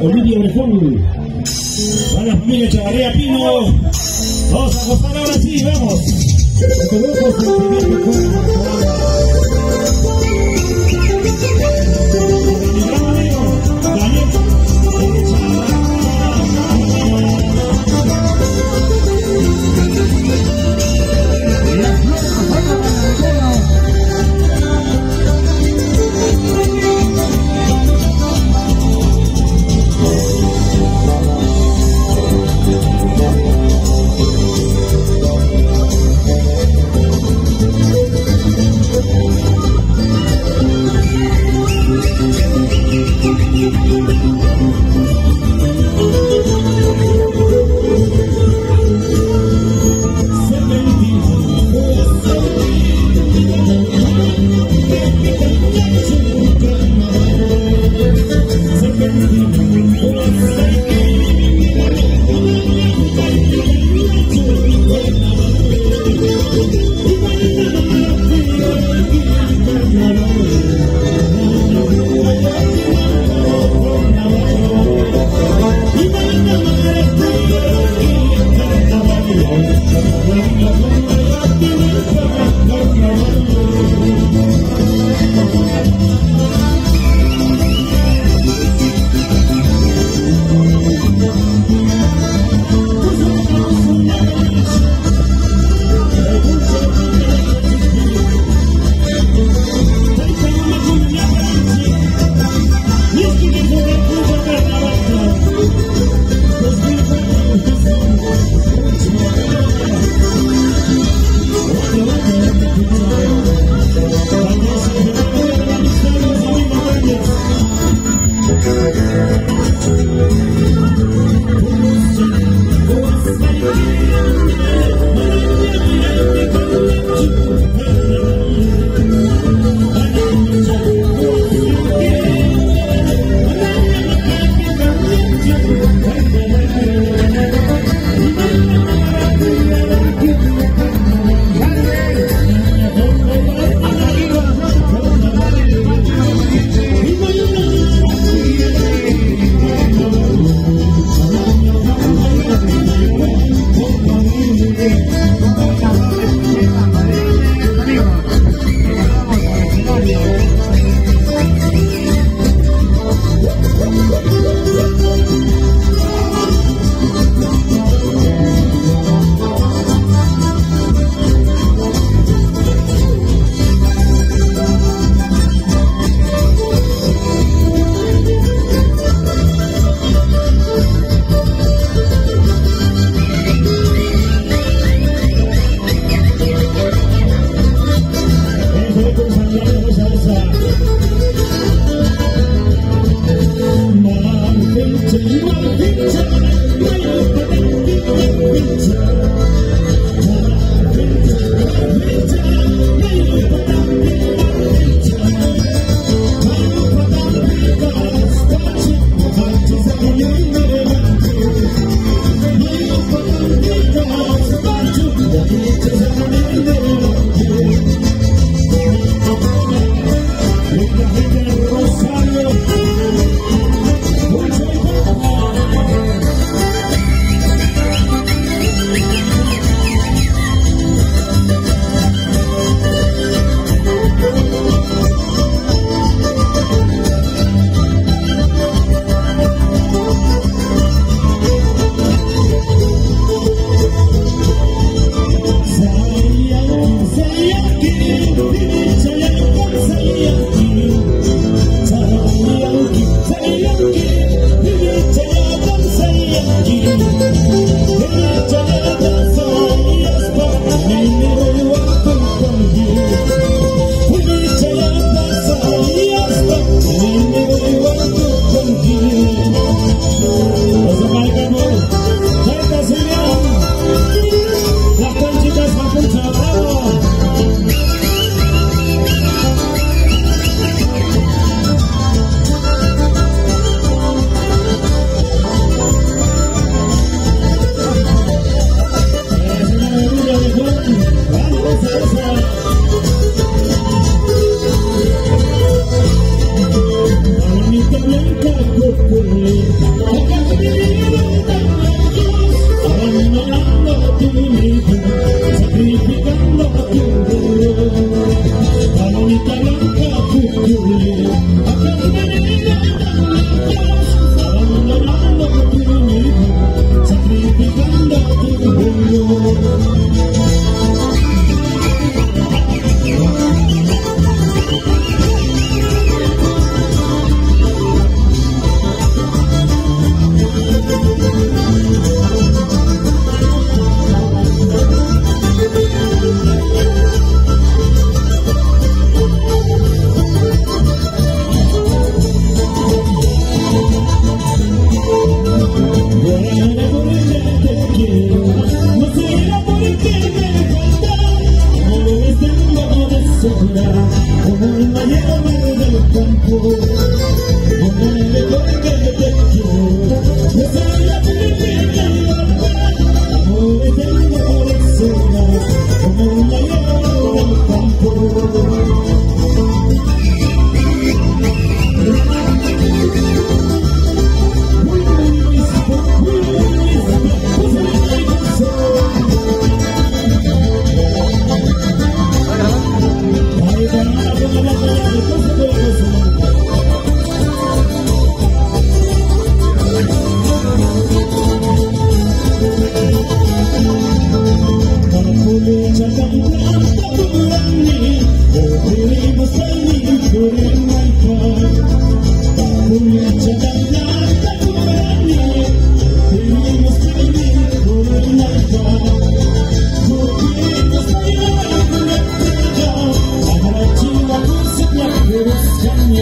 Olivia Orejón. Para la familia Chavarría Pino. Vamos a gozar ahora sí, vamos.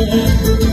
Yeah.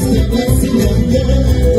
Este presidente